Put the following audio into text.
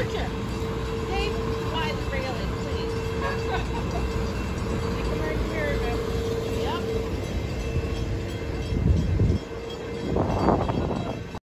Archer.